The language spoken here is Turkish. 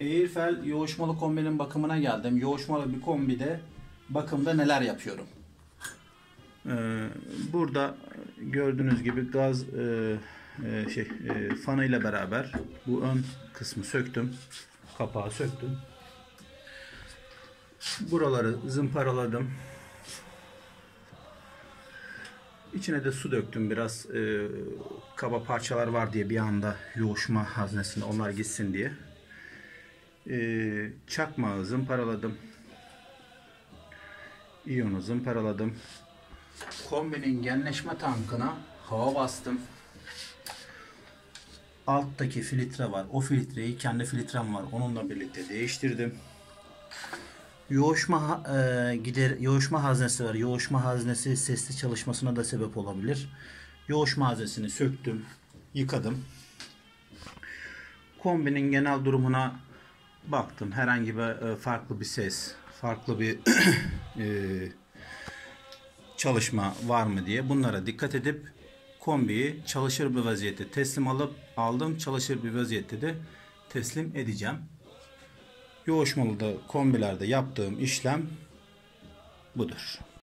Airfel yoğuşmalı kombinin bakımına geldim. Yoğuşmalı bir kombide bakımda neler yapıyorum? Ee, burada gördüğünüz gibi gaz e, e, şey e, fanı ile beraber bu ön kısmı söktüm. Kapağı söktüm. Buraları zımparaladım. İçine de su döktüm biraz e, kaba parçalar var diye bir anda yoğuşma haznesinde onlar gitsin diye. E, çakmağı zımparaladım. İyonu zımparaladım. Kombinin genleşme tankına hava bastım. Alttaki filtre var. O filtreyi kendi filtrem var. Onunla birlikte değiştirdim. Yoğuşma e, gider yoğuşma haznesi var. Yoğuşma haznesi sesli çalışmasına da sebep olabilir. Yoğuşma haznesini söktüm, yıkadım. Kombinin genel durumuna baktım. Herhangi bir e, farklı bir ses, farklı bir e, çalışma var mı diye bunlara dikkat edip kombiyi çalışır bir vaziyette teslim alıp aldım. Çalışır bir vaziyette de teslim edeceğim. Yoğuşmalı da kombilerde yaptığım işlem budur.